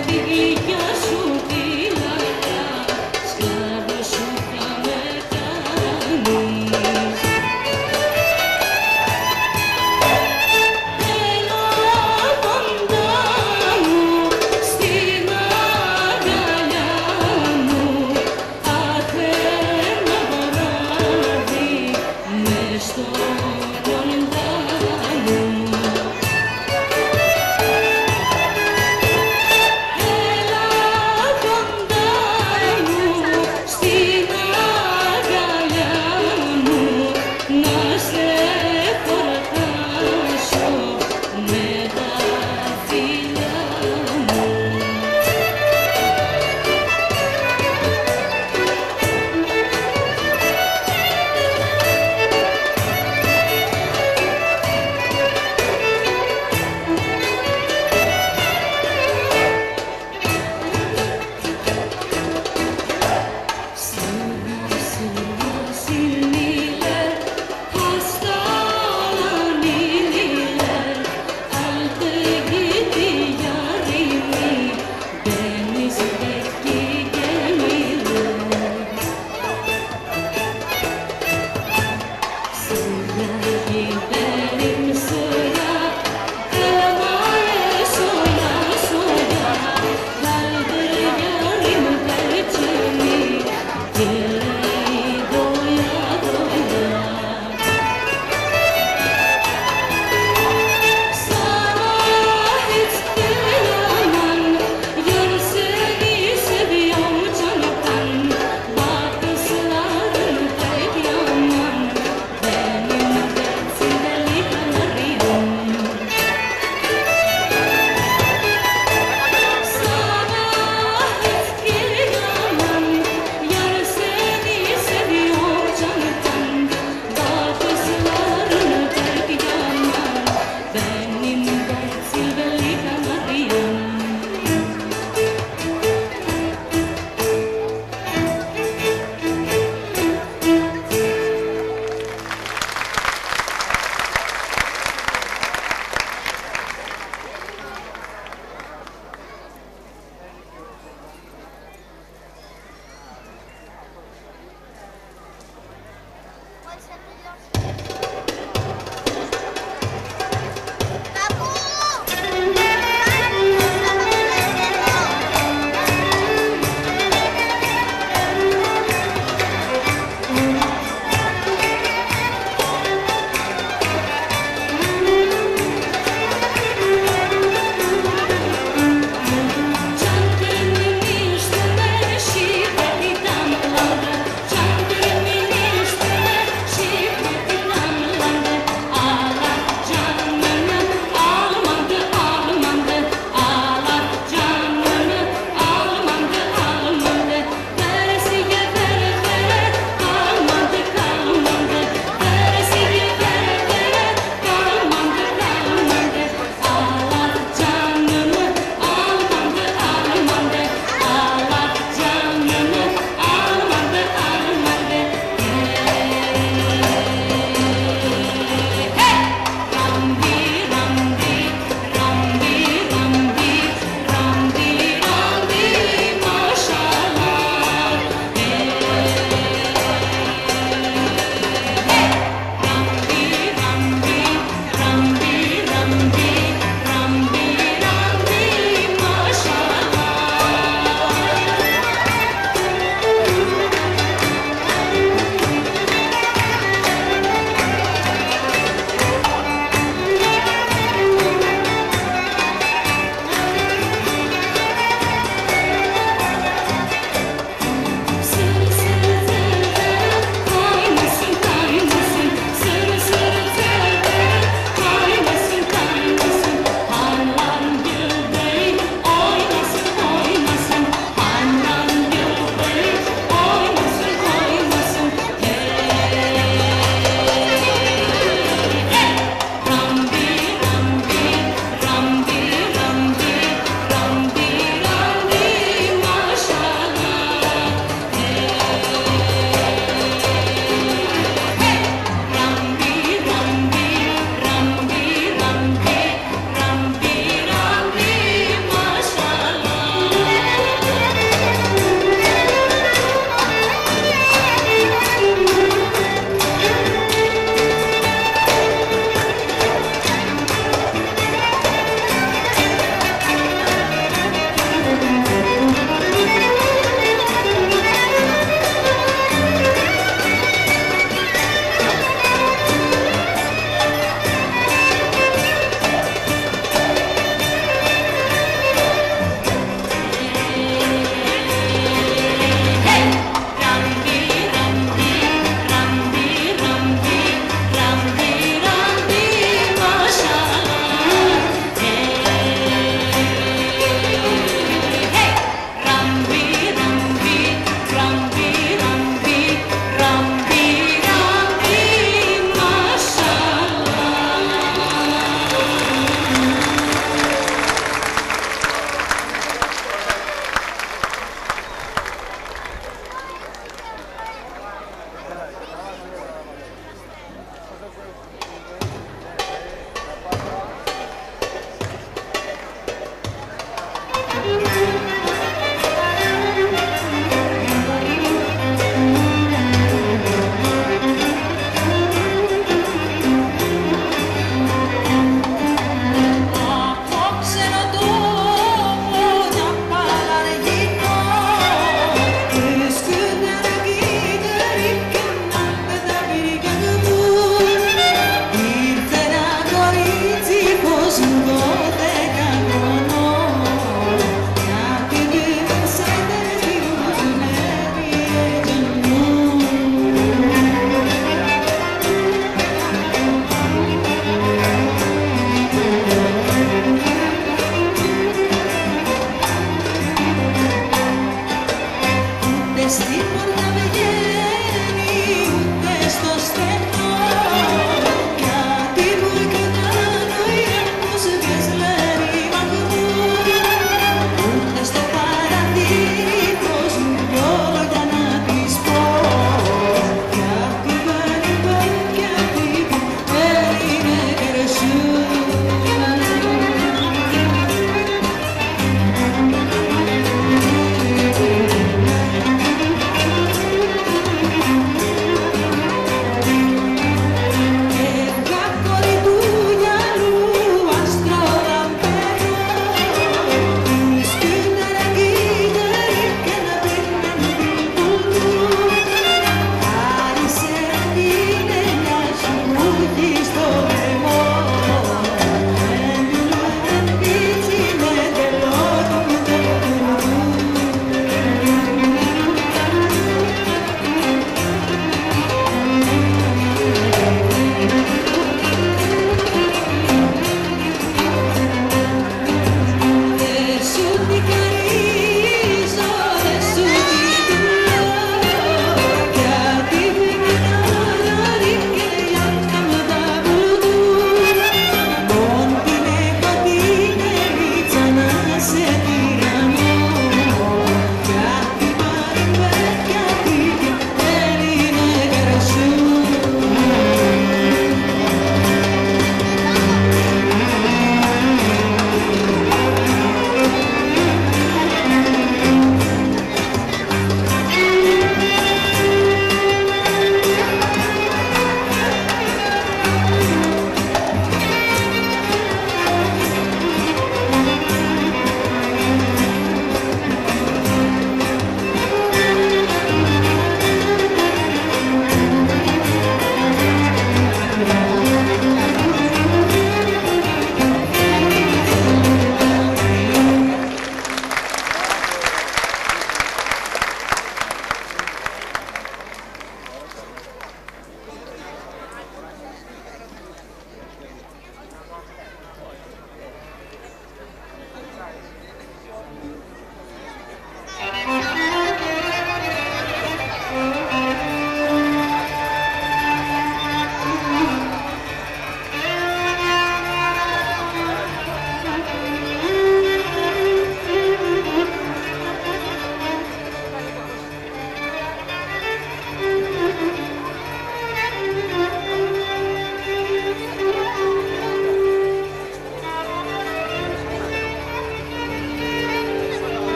the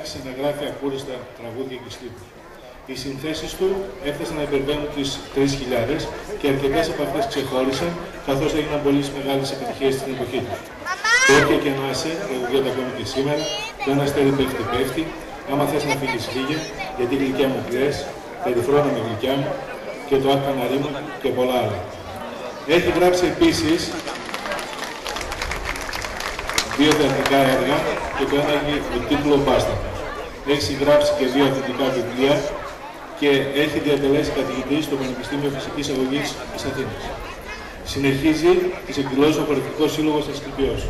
άρχισε να γράφει ακούριστα τραγούδια και στίχους. Οι συνθέσεις του έφτασαν να υπερβαίνουν τις 3.000 και αρκετές από αυτές ξεχώρισαν, καθώς έγιναν πολύ μεγάλες επιτυχίες στην εποχή τους. Όποια και να είσαι, τραγουδία τα ακόμη και σήμερα, το ένα αστέρι πέφτει πέφτει, άμα θες να φύγεις φύγε, γιατί γλυκιά μου κλαις, περιφρόνα με γλυκιά μου και το άκαναρί μου και πολλά άλλα. Έχει γράψει επίσης δύο θεατρικά έργα και το ένα έχει το τίτλο Μπάστα. Έχει συγγράψει και δύο αθλητικά βιβλία και έχει διατελέσει καθηγητής στο Πανεπιστήμιο Φυσικής Αγωγής της Αθήνας. Συνεχίζει τις εκδηλώσεις ο Χορευτικός Σύλλογος Ασκηπιός.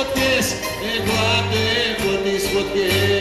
Φωτιές εγώ αντέχω τις φωτιές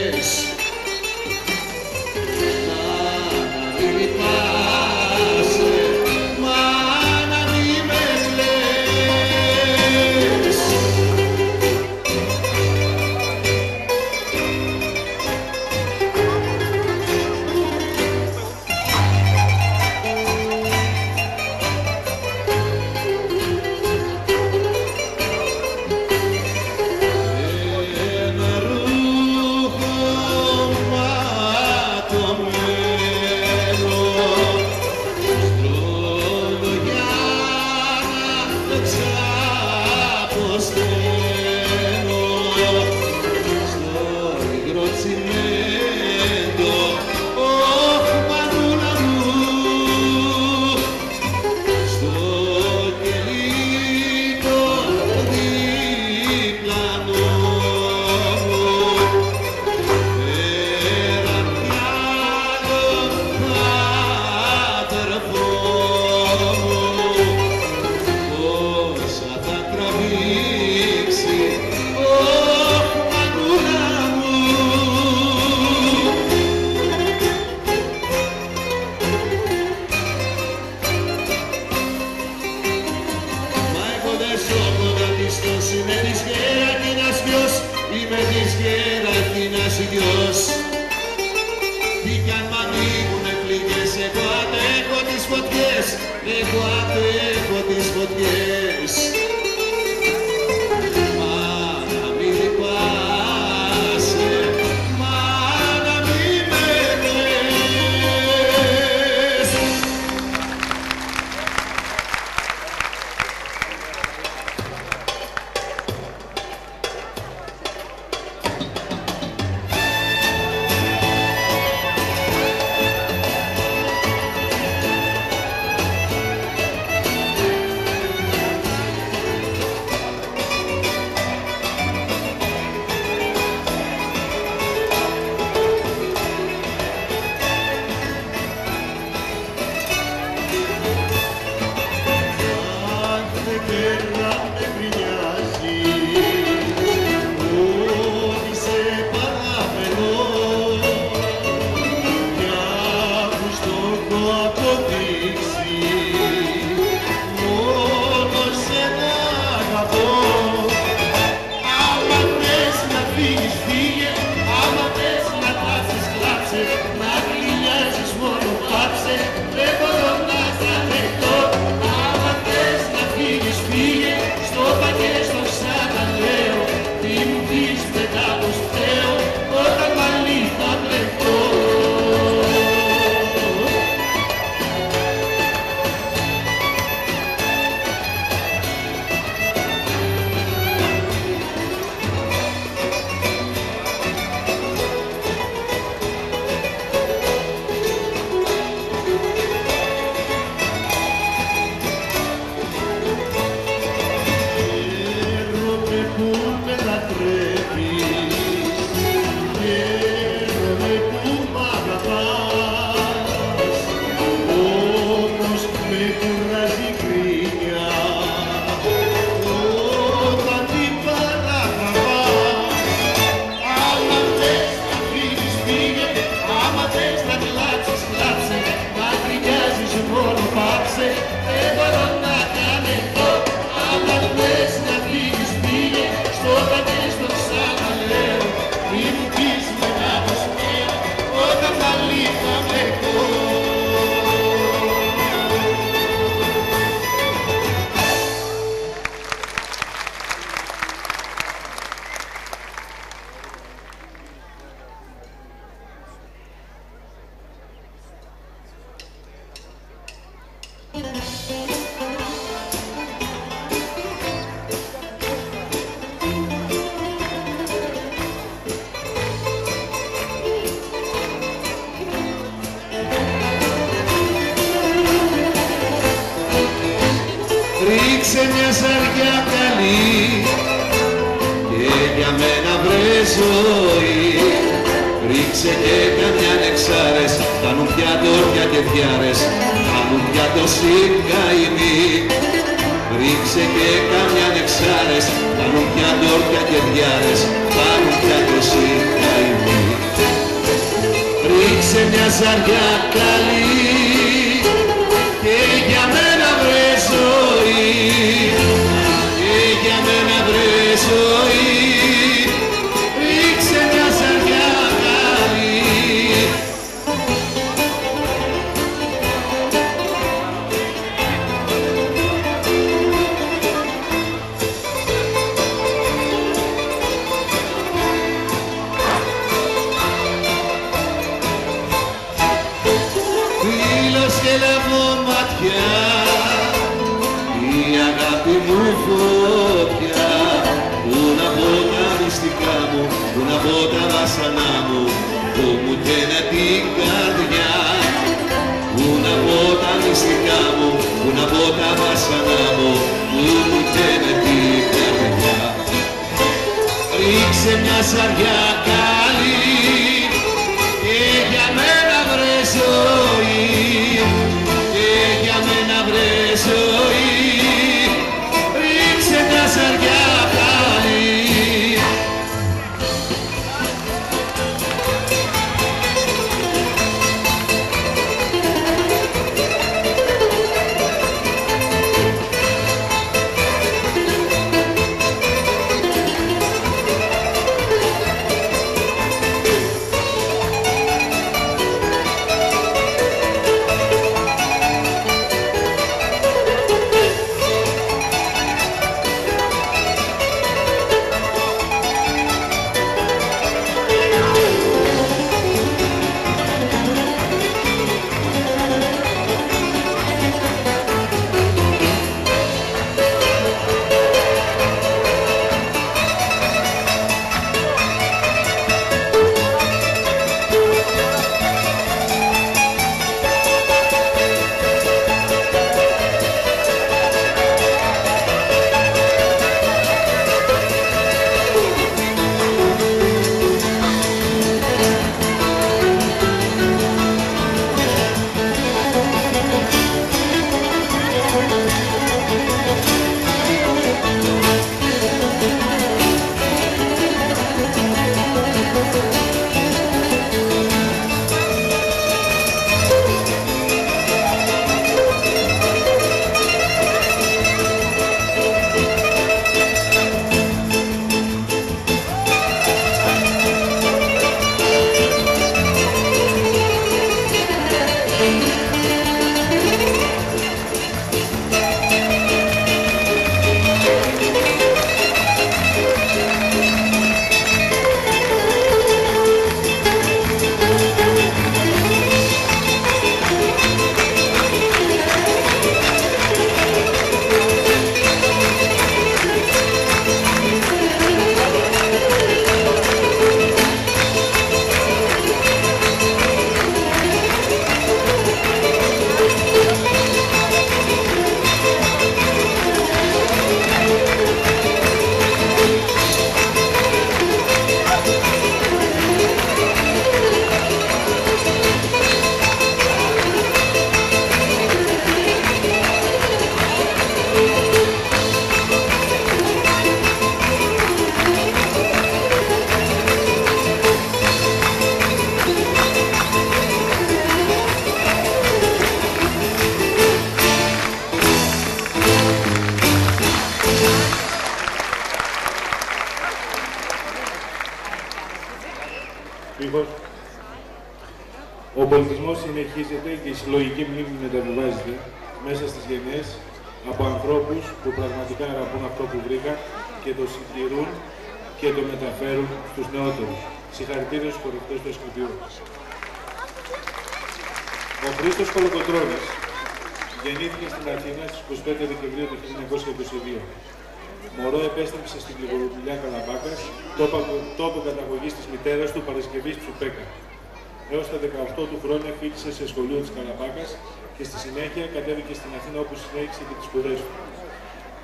χρόνια φοιτησε σε σχολείο της Καλαμπάκας και στη συνέχεια κατέβηκε στην Αθήνα όπου συνέχισε και τις σπουδές του.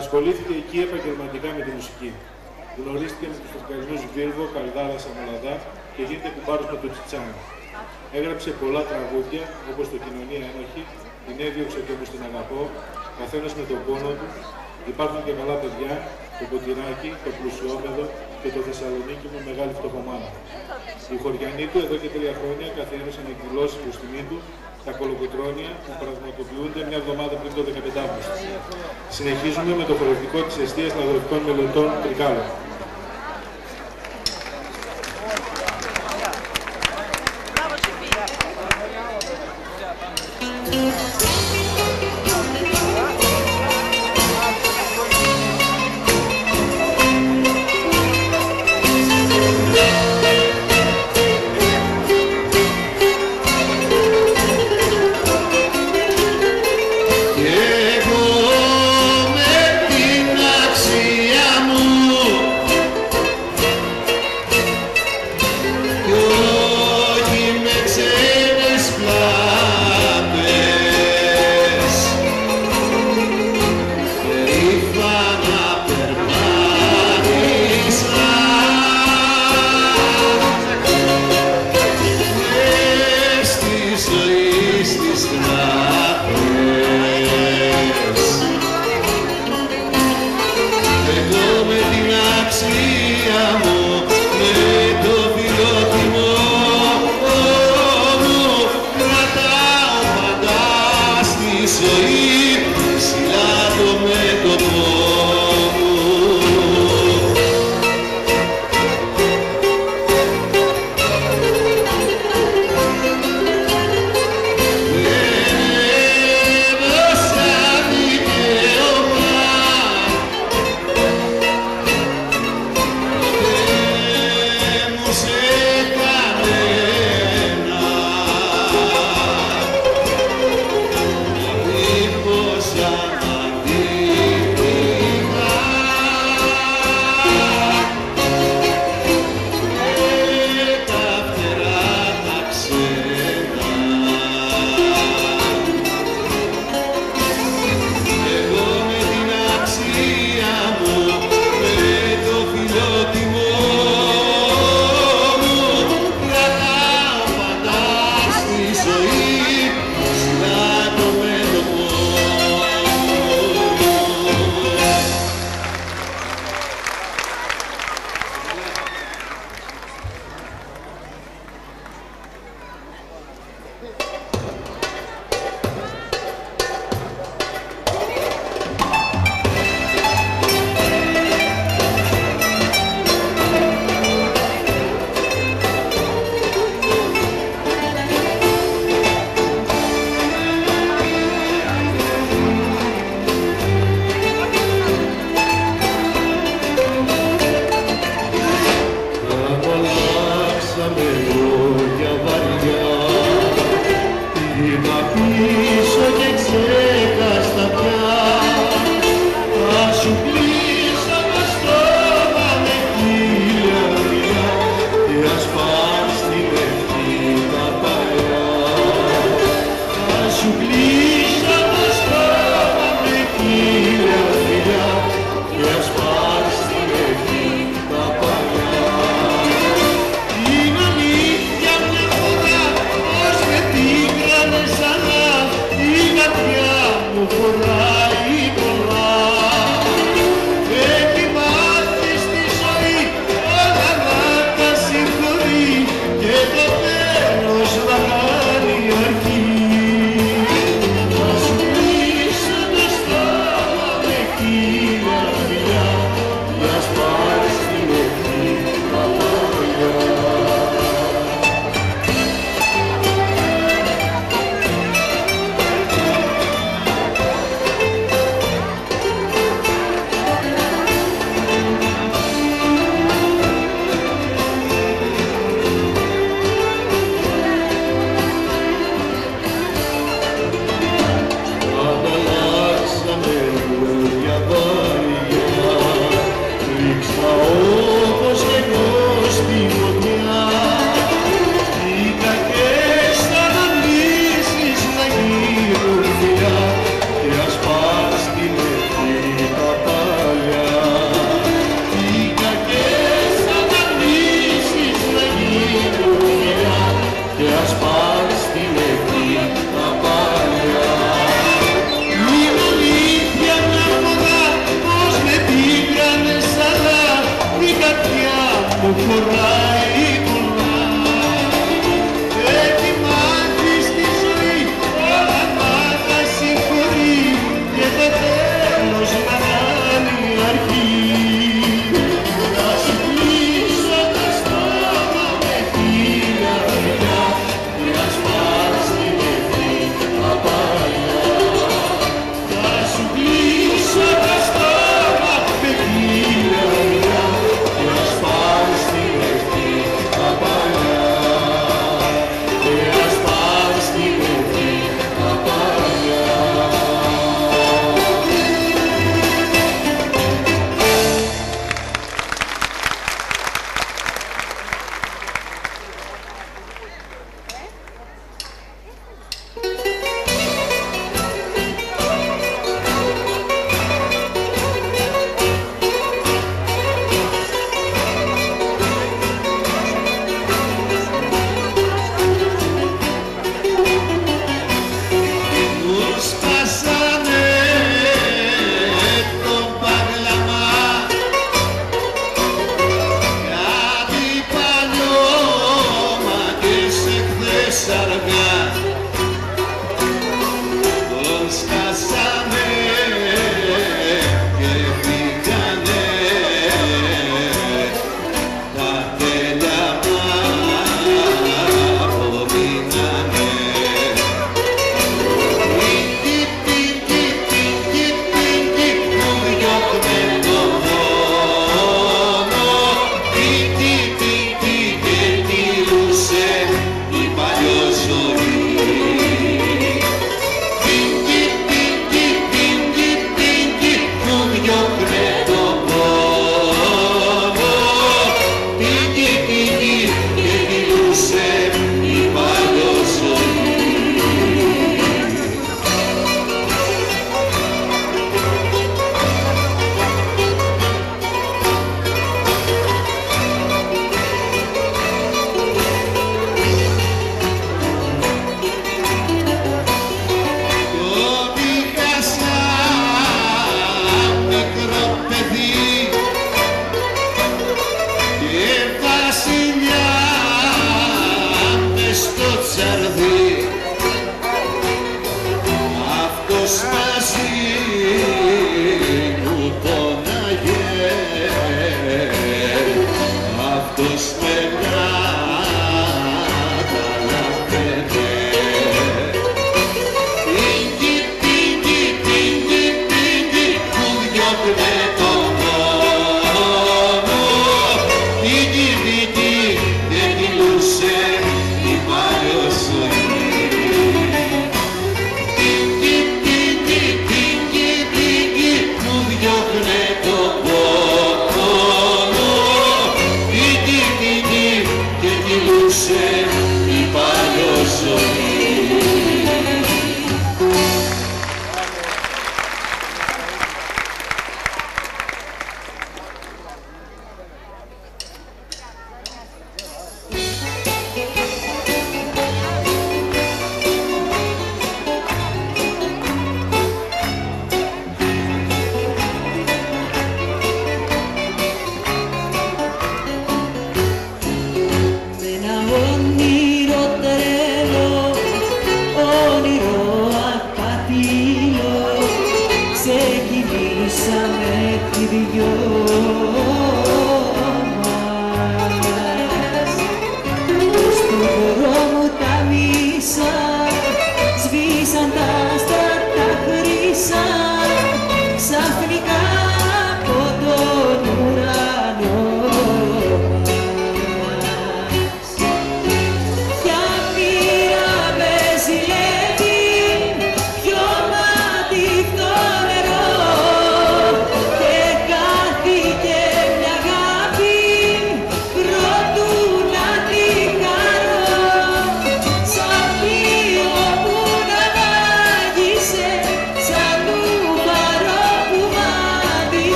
Ασχολήθηκε εκεί επαγγελματικά με τη μουσική. Γνωρίστηκε με τους φωτοκαλινούς Βίργο, Καλδάρα, Σαμολαδά και γίνεται κουμπάρος με τον Τσιτσάν. Έγραψε πολλά τραγούδια, όπως το «Κοινωνία Ένοχη», «Την έδιωξε και όμως την αγαπώ», «Καθένας με τον πόνο του», «Υπάρχουν και καλά παιδιά», «Το ποτηράκι», «Το πλουσιόμεδο» και «Το Θεσσαλονίκη μου μεγάλη φτωχομάνα». Οι χωριανοί του εδώ και τρία χρόνια καθιέρωσαν εκδηλώσεις προς τιμή του τα κολοκοτρόνια που πραγματοποιούνται μια εβδομάδα πριν το 15 Αύγουστο. Συνεχίζουμε με το χορευτικό της αιστείας λαδρευτικών μελετών Τρικάλων.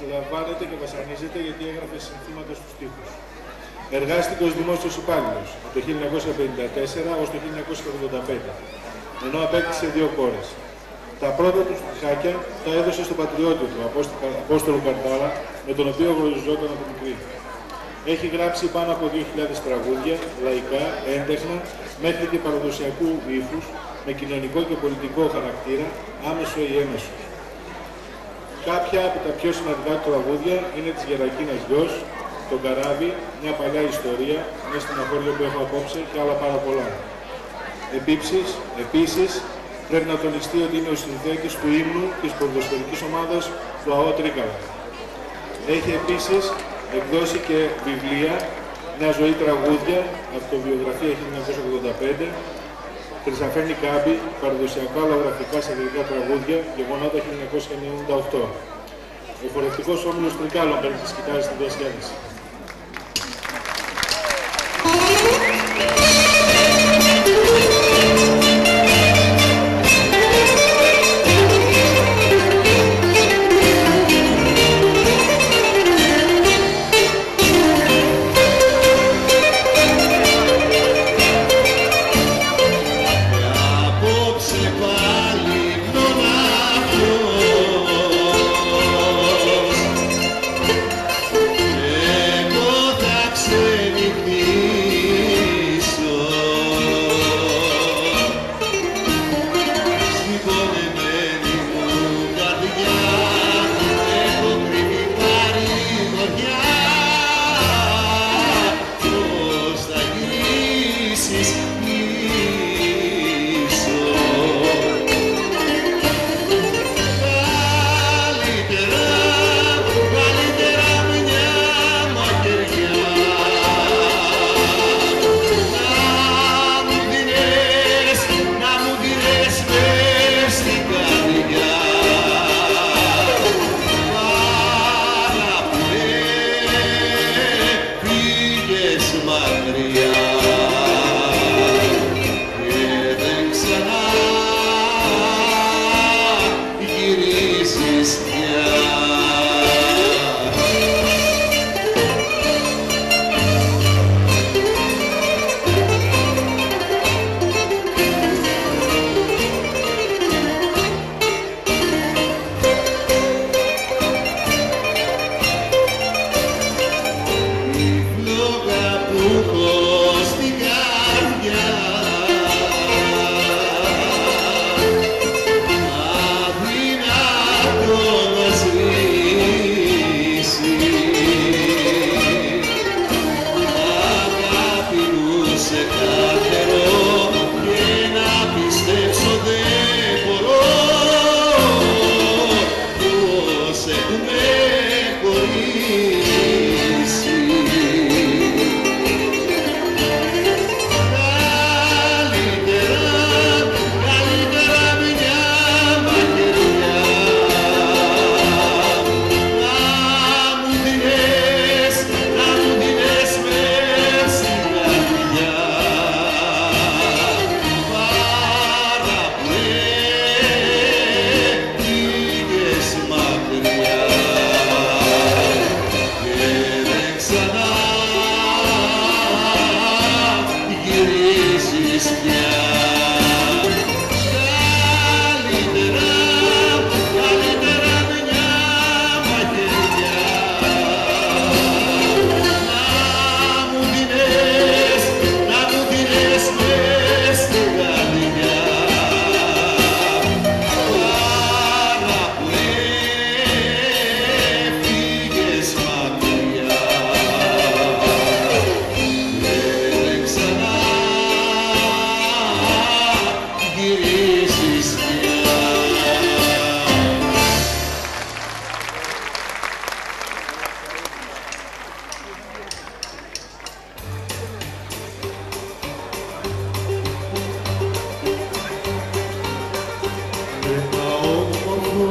Συλλαμβάνεται και βασανίζεται γιατί έγραφε συνθήματα στους τοίχους. Εργάστηκε ως δημόσιος υπάλληλος από το 1954 ως το 1985, ενώ απέκτησε δύο κόρες. Τα πρώτα του στοιχάκια τα έδωσε στο πατριώτη του, Απόστο- Απόστολο Καρτάρα, με τον οποίο γνωριζόταν από μικρή. Έχει γράψει πάνω από 2.000 τραγούδια, λαϊκά, έντεχνα, μέχρι και παραδοσιακού ύφους, με κοινωνικό και πολιτικό χαρακτήρα, άμεσο ή έμεσο. Κάποια από τα πιο σημαντικά του τραγούδια είναι της Γερακίνας Γιος, το Καράβι, μια παλιά ιστορία, μια στεναχώρια που έχω απόψε και άλλα πάρα πολλά. Επίσης, επίσης πρέπει να τονιστεί ότι είναι ο συνθέτης του ύμνου της ποδοσφαιρικής ομάδας του ΑΟ Τρίκαλα. Έχει επίσης εκδώσει και βιβλία, μια ζωή τραγούδια, αυτοβιογραφία 1985, Χρυσαφένη Κάμπη, παραδοσιακά λαογραφικά σε αγγλικά τραγούδια, γεγονότα 1998. Ο χορευτικός όμιλος Τρικάλων παίρνει τη σκητάλη στη διασκέδαση.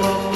up.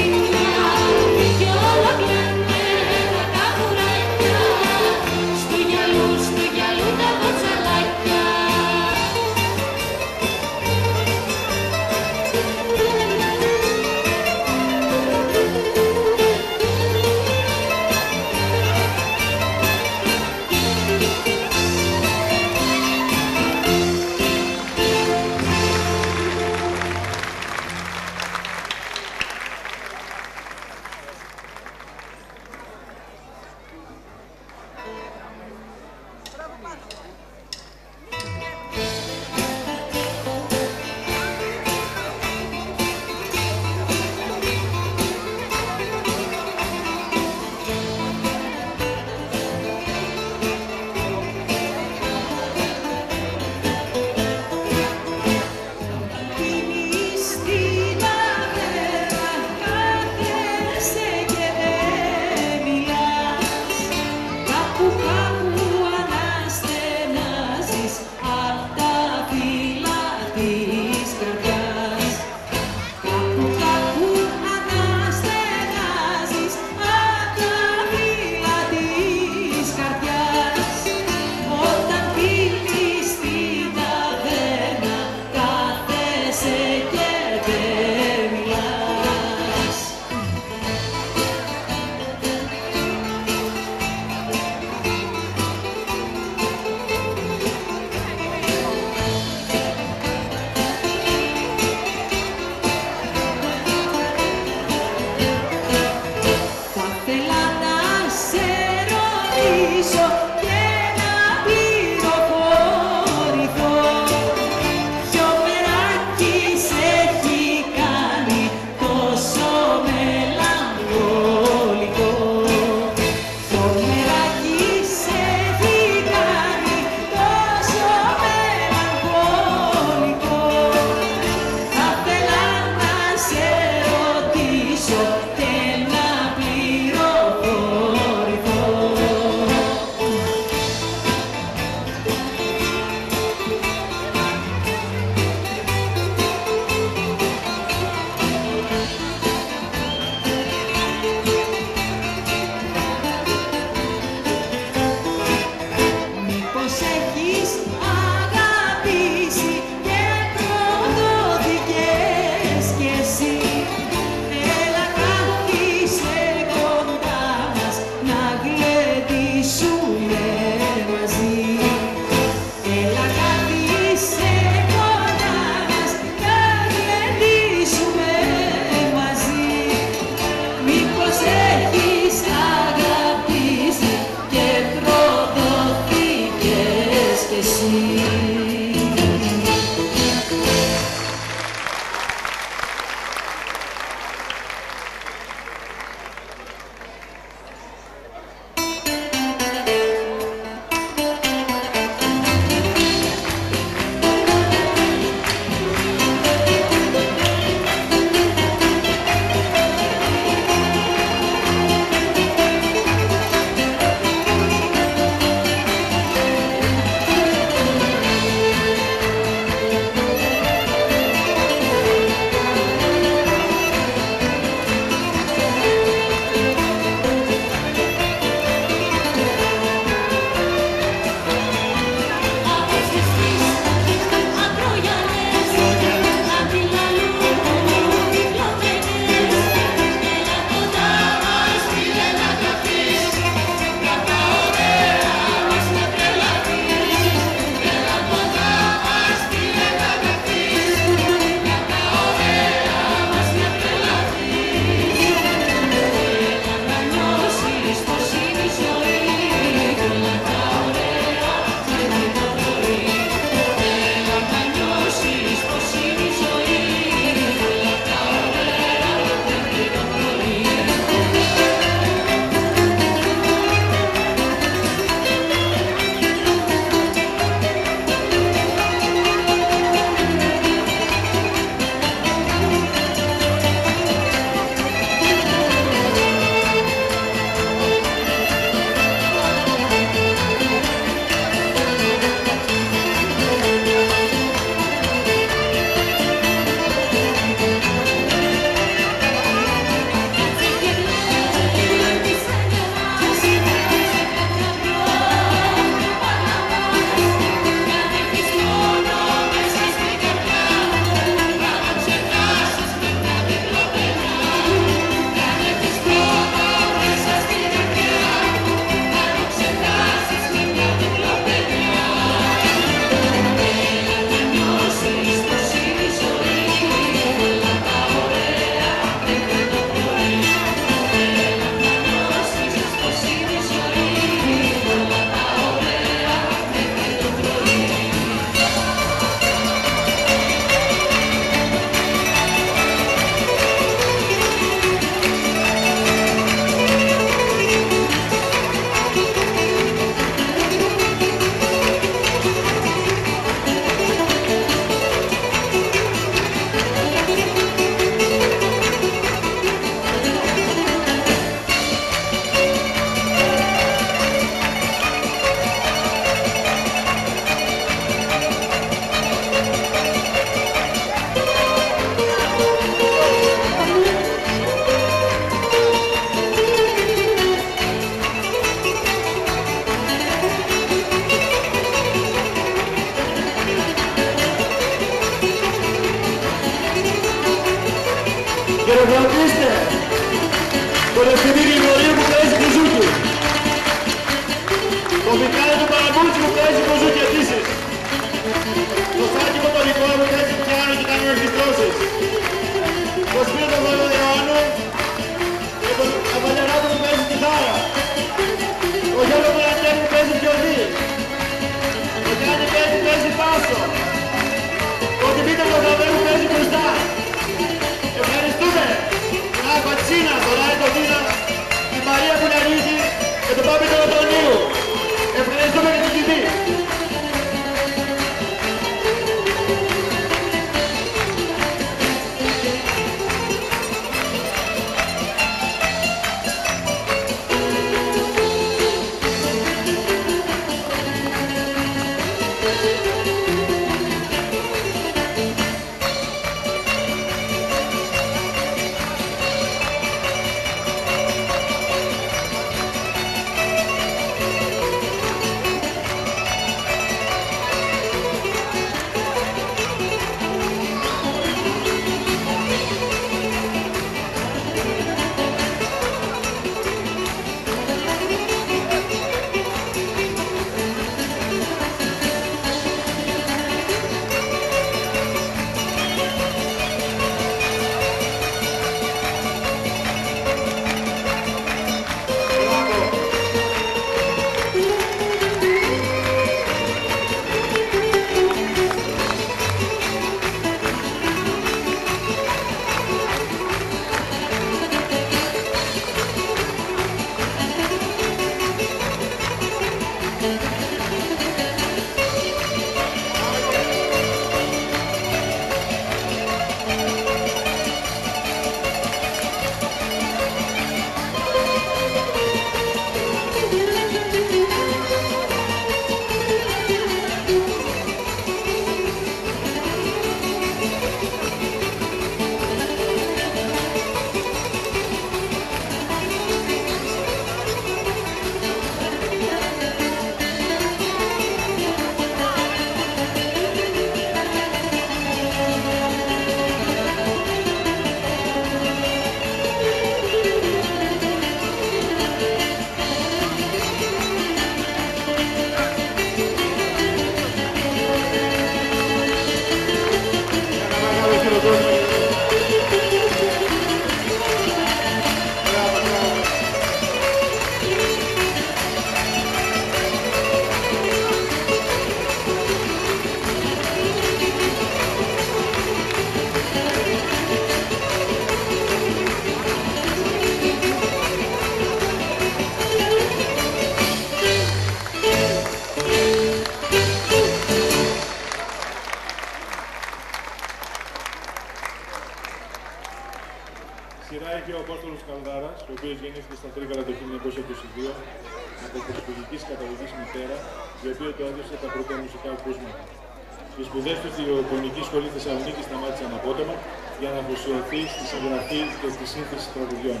Συγγραφή και στη σύνθεση τραγουδιών,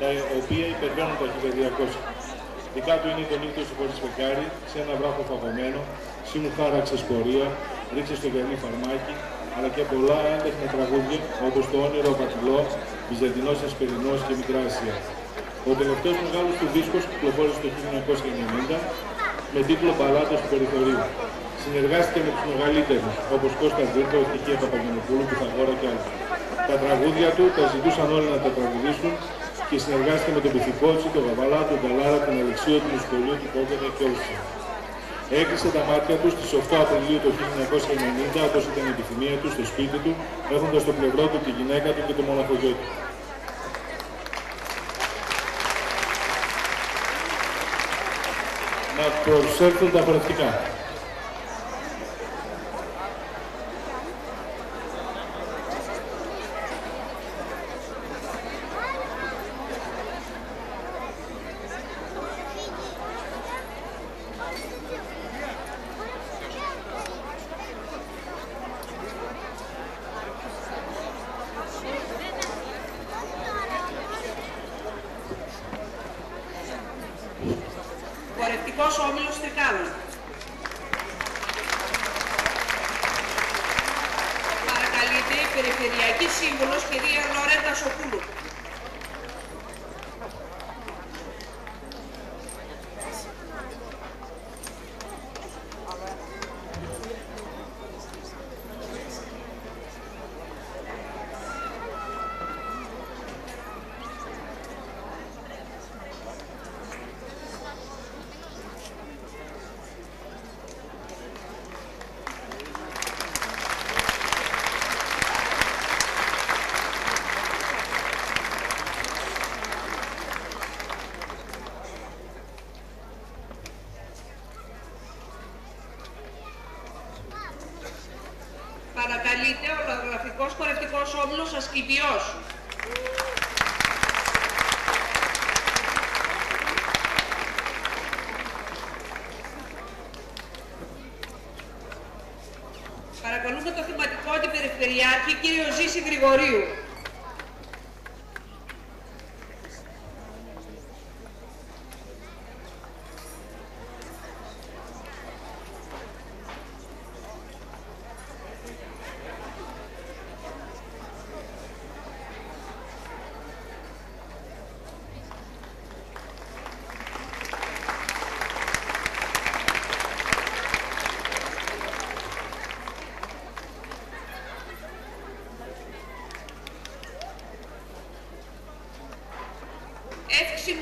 τα οποία υπερβαίνουν τα 1200. Δικά του είναι το νύχτο σου χωρίς φεκάρι, σε ένα βράχο φαγωμένο, σύ μου χάραξε πορεία, ρίξε στο γερνή φαρμάκι, αλλά και πολλά έντεχνα τραγούδια όπως το όνειρο Πατηλό, Βυζαντινός Εσπερινός και Μικρά Ασία. Ο τελευταίος μεγάλος του δίσκος κυκλοφόρησε το 1990 με τίτλο «Παλάτος του Περιθωρίου». Συνεργάστηκε με τους μεγαλύτερους, όπως Κώστας Βίρκο, Τυχαία Παπαγενοπούλου, Πιθαγόρα και άλλους. Τα τραγούδια του τα ζητούσαν όλοι να τα τραγουδήσουν και συνεργάστηκε με τον Πιθηκότσι, τον Γαβαλά, τον Καλάρα, τον Αλεξίο, τον Ισκολίου, τον Κόκκινο και όλους τους. Έκλεισε τα μάτια του στις 8 Απριλίου του 1990, όπως ήταν η επιθυμία του, στο σπίτι του, έχοντας στο πλευρό του τη γυναίκα του και το μοναχογιό του. Να προσέλθουν τα πρακτικά.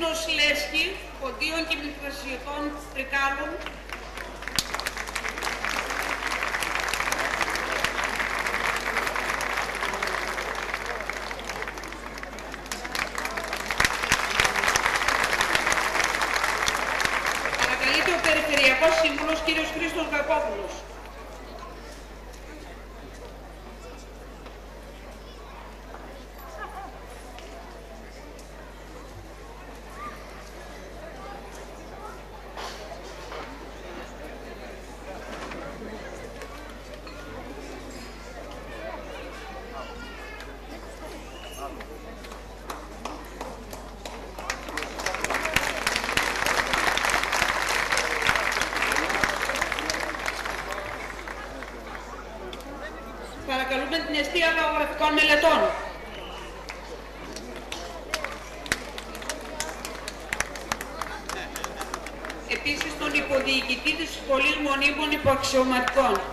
nos le των μελετών. Επίσης τον υποδιοικητή της Σχολής Μονίμων Υποαξιωματικών.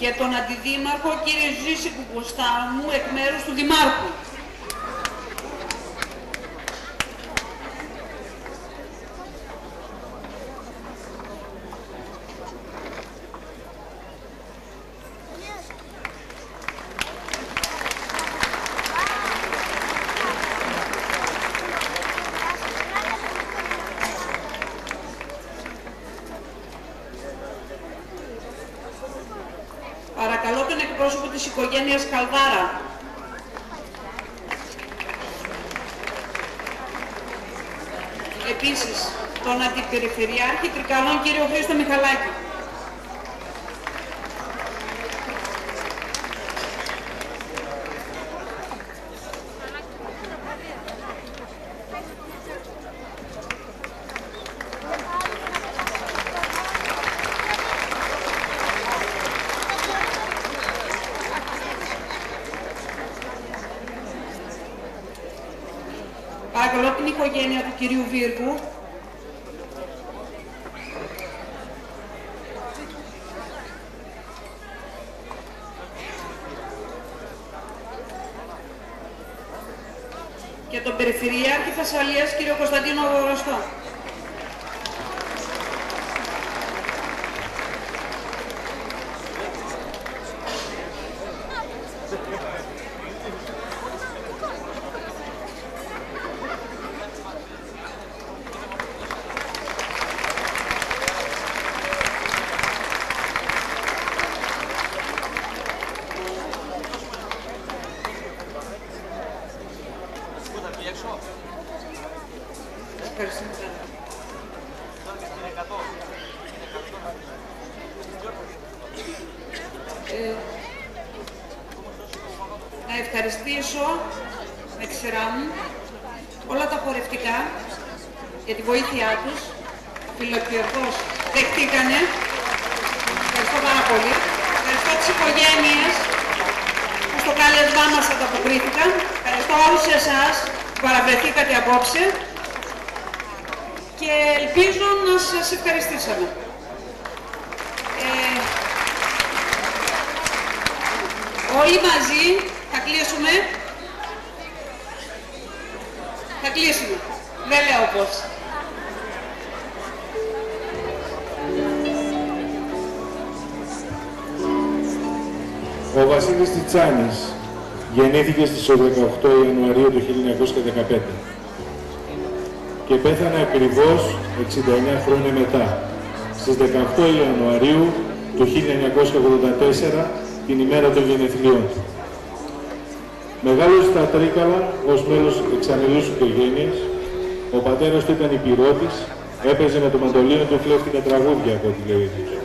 και τον Αντιδήμαρχο κύριε Ζήση Κουκουστάμου εκ μέρους του Δημάρχου. οικογένειας Καλδάρα. Επίσης, τον Αντιπεριφερειάρχη Τρικαλών κύριο Χρήστο Μιχαλάκη. Κυρίου Βίρκου και τον Περιφερειάρχη Θεσσαλίας κύριο Κωνσταντίνο Αγοραστό. Βασίλης Τιτσάνης γεννήθηκε στις 18 Ιανουαρίου του 1915 και πέθανε ακριβώς 69 χρόνια μετά, στις 18 Ιανουαρίου του 1984, την ημέρα των γενεθλίων του. Μεγάλωσε στα Τρίκαλα ως μέλος εξαμελούς οικογένειας, ο πατέρας του ήταν υπηρώτης, έπαιζε με το μαντολίνο του κλέφτηκα τραγούδια από ό,τι λέει ο ίδιος.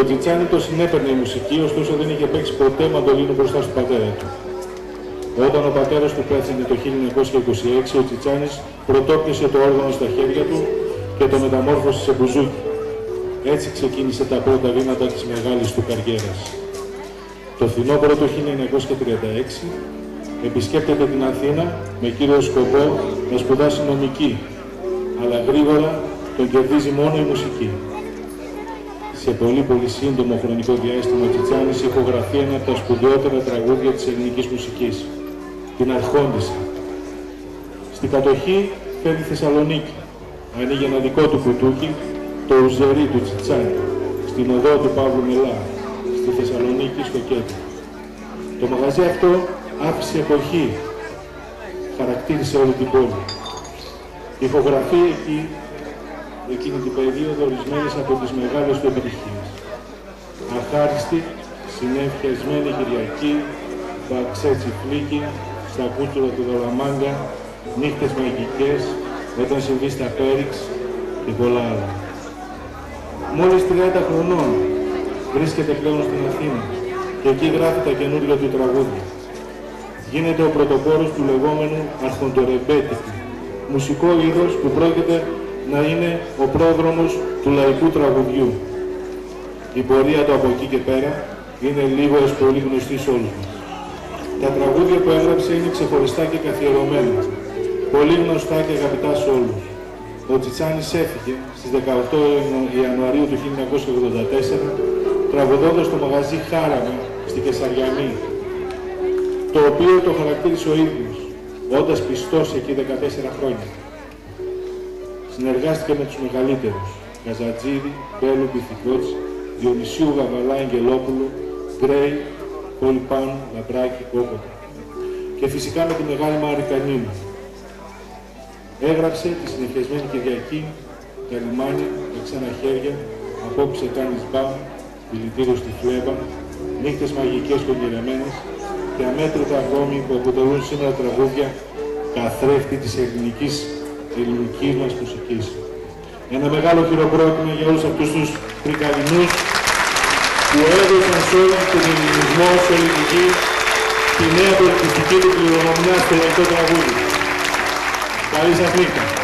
Το Τιτσάνι το συνέπαιρνε η μουσική, ωστόσο δεν είχε παίξει ποτέ μαντολίνο μπροστά στον πατέρα του. Όταν ο πατέρας του πέθανε το 1926, ο Τσιτσάνης πρωτόπιασε το όργανο στα χέρια του και το μεταμόρφωσε σε μπουζούκι. Έτσι ξεκίνησε τα πρώτα βήματα της μεγάλης του καριέρας. Το φθινόπωρο του 1936 επισκέπτεται την Αθήνα με κύριο σκοπό να σπουδάσει νομική, αλλά γρήγορα τον κερδίζει μόνο η μουσική. Σε πολύ πολύ σύντομο χρονικό διάστημα ο Τσιτσάνης ηχογραφεί ένα από τα σπουδαιότερα τραγούδια της ελληνικής μουσικής, την Αρχόντισσα. Στην κατοχή φέρνει Θεσσαλονίκη, ανοίγει ένα δικό του κουτούκι, το ουζερί του Τσιτσάνη, στην οδό του Παύλου Μελά, στη Θεσσαλονίκη, στο κέντρο. Το μαγαζί αυτό άφησε εποχή, χαρακτήρισε όλη την πόλη. Ηχογραφεί εκεί εκείνη την περίοδο ορισμένες από τις μεγάλες του επιτυχίες. Αχάριστη, συνέφιασμένη Κυριακή, Βαξέτσι Φλίκη, στα κούτουρα του Δολαμάγκα, νύχτες μαγικές, όταν συμβεί στα Πέριξ και πολλά άλλα. Μόλις 30 χρονών βρίσκεται πλέον στην Αθήνα και εκεί γράφει τα καινούργια του τραγούδια. Γίνεται ο πρωτοπόρος του λεγόμενου αρχοντορεμπέτικου, μουσικό είδος που πρόκειται να είναι ο πρόδρομος του λαϊκού τραγουδιού. Η πορεία του από εκεί και πέρα είναι λίγο ως πολύ γνωστή σε όλους μας. Τα τραγούδια που έγραψε είναι ξεχωριστά και καθιερωμένα, πολύ γνωστά και αγαπητά σε όλους. Ο Τσιτσάνης έφυγε στις 18 Ιανουαρίου του 1984, τραγουδώντας το μαγαζί Χάραμα στη Κεσαριανή, το οποίο το χαρακτήρισε ο ίδιος, όντας πιστός εκεί 14 χρόνια. Συνεργάστηκε με τους μεγαλύτερους, Καζατζίδη, Μπέλου Μπιθικότς, Διονυσίου Γαβαλά Αγγελόπουλου, Γκρέι, Πολυπάν, Λαμπράκη, Κόκοτα. Και φυσικά με τη μεγάλη Μαρικανίνου. Έγραψε τη συνεχισμένη Κυριακή, τα λιμάνια, τα ξένα χέρια, απόψε κάνεις μπαμ, δηλητήριο στη φλέβα, νύχτες μαγικές κονιρεμένες και αμέτρητα ακόμη που αποτελούν σήμερα τραγούδια καθρέφτη της ελληνικής ελληνικής μας μουσικής. Ένα μεγάλο χειροκρότημα για όλους αυτούς τους τρικαλινούς που έδωσαν σε όλο τον ελληνισμό, σε όλη τη γη, τη νέα πολιτιστική του κληρονομιά στο ελληνικό τραγούδι. Καλή σας νύχτα.